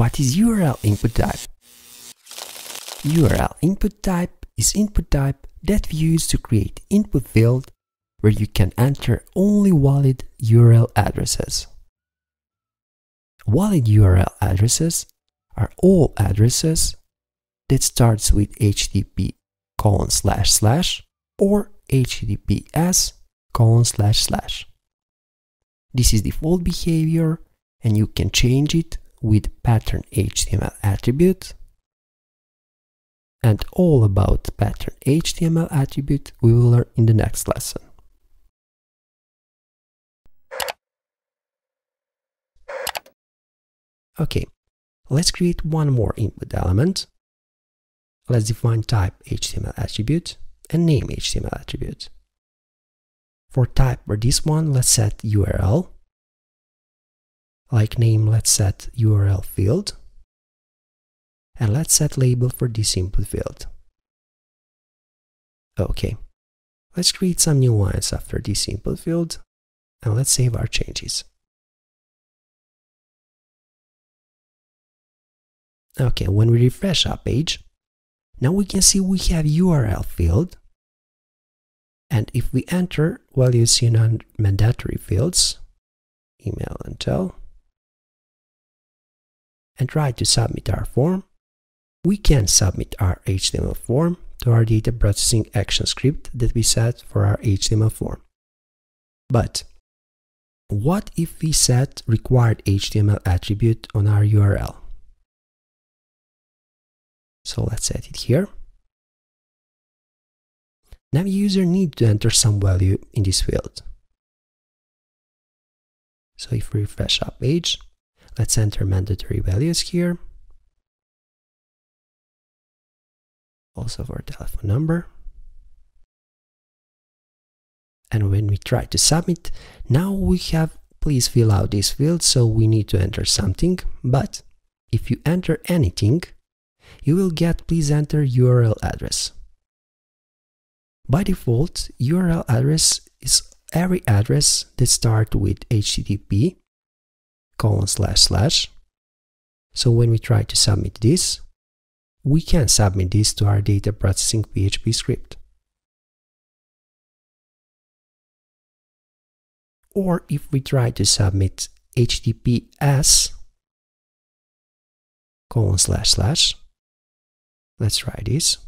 What is URL input type? URL input type is input type that we use to create input field where you can enter only valid URL addresses. Valid URL addresses are all addresses that starts with http colon slash slash or https colon slash slash. This is default behavior and you can change it with pattern HTML attribute. And all about pattern HTML attribute we will learn in the next lesson. Okay, let's create one more input element. Let's define type HTML attribute and name HTML attribute. For type for this one, let's set URL. Like name, let's set URL field. And let's set label for this input field. Okay, let's create some new ones after this input field and let's save our changes. Okay, when we refresh our page, now we can see we have URL field. And if we enter values in non-mandatory fields, email and tel, and try to submit our form, we can submit our HTML form to our data processing action script that we set for our HTML form. But what if we set required HTML attribute on our URL? So let's set it here. Now user need to enter some value in this field. So if we refresh our page, let's enter mandatory values here. Also for telephone number. And when we try to submit, now we have please fill out this field so we need to enter something. But if you enter anything, you will get please enter URL address. By default, URL address is every address that starts with HTTP colon slash slash. So when we try to submit this, we can submit this to our data processing PHP script. Or if we try to submit HTTPS colon slash slash, Let's try this.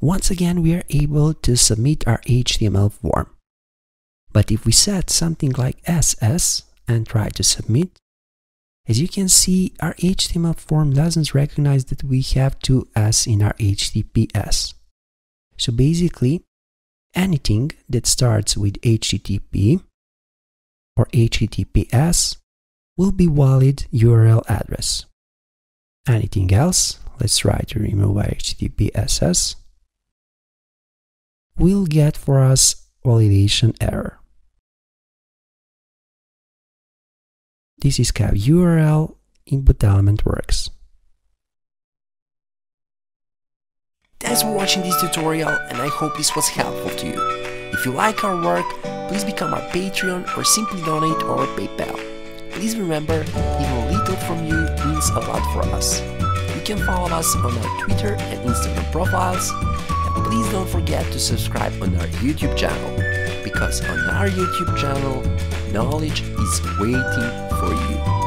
Once again, we are able to submit our HTML form. But if we set something like SS and try to submit, as you can see, our HTML form doesn't recognize that we have two S in our HTTPS. So basically, anything that starts with HTTP or HTTPS will be valid URL address. Anything else? Let's try to remove HTTPSS. We'll get for us validation error. This is how URL input element works. Thanks for watching this tutorial and I hope this was helpful to you. If you like our work, please become our Patreon or simply donate our PayPal. Please remember, even a little from you means a lot for us. You can follow us on our Twitter and Instagram profiles, and please don't forget to subscribe on our YouTube channel, because on our YouTube channel, knowledge is waiting for you.